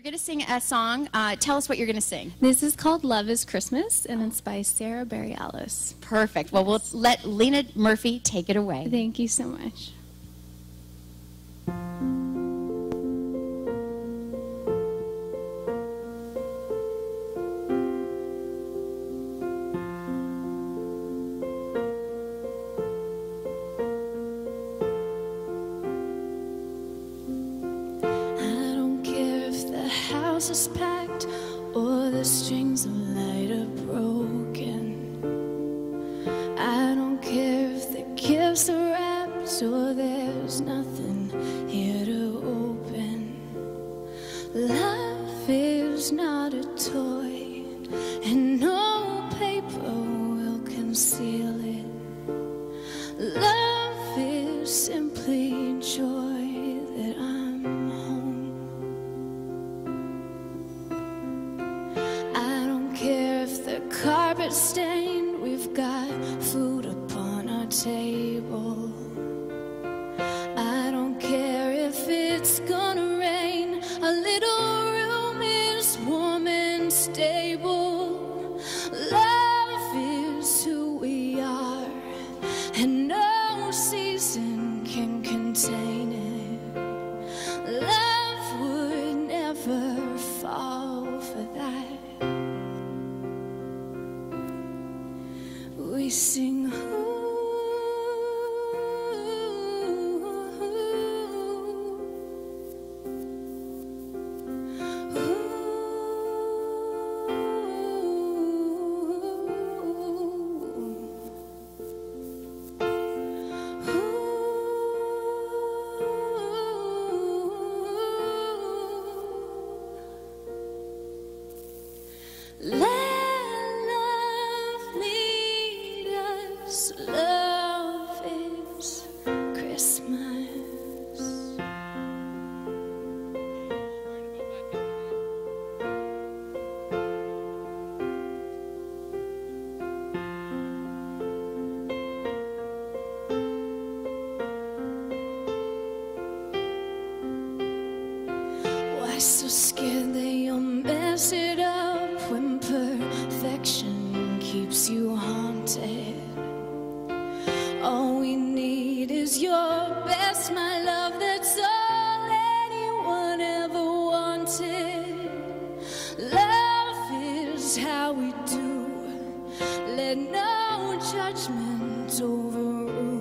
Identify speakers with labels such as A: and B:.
A: You're going to sing a song. Uh, tell us what you're going to sing.
B: This is called Love is Christmas, and it's by Sarah Bareilles.
A: Perfect. Well, we'll let Lena Murphy take it away.
B: Thank you so much. Packed or the strings of light are broken. I don't care if the gifts are wrapped or there's nothing the stained, we've got food upon our table. We All we need is your best, my love. That's all anyone ever wanted. Love is how we do. Let no judgment overrule